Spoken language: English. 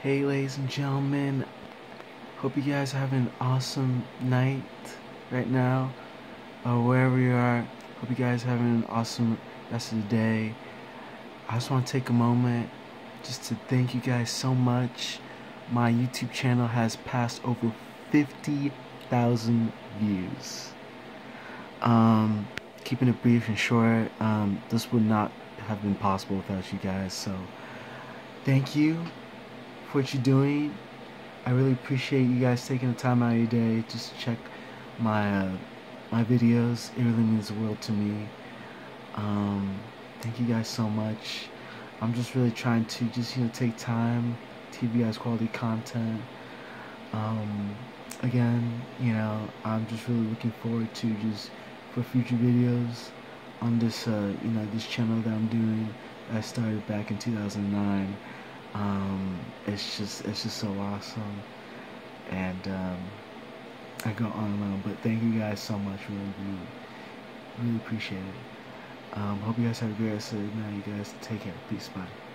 Hey, ladies and gentlemen. Hope you guys have an awesome night right now, or wherever you are. Hope you guys having an awesome rest of the day. I just want to take a moment just to thank you guys so much. My YouTube channel has passed over 50,000 views. Um, keeping it brief and short, um, this would not have been possible without you guys. So, thank you for what you're doing. I really appreciate you guys taking the time out of your day just to check my uh, my videos. It really means the world to me. Um, thank you guys so much. I'm just really trying to just you know take time to give you guys quality content. Um, again, you know, I'm just really looking forward to just for future videos on this uh, you know this channel that I'm doing. I started back in 2009. Um, it's just it's just so awesome, and um, I go on and on. But thank you guys so much, really, really, really appreciate it. Um, hope you guys have a great rest of the night. You guys take care. Peace, bye.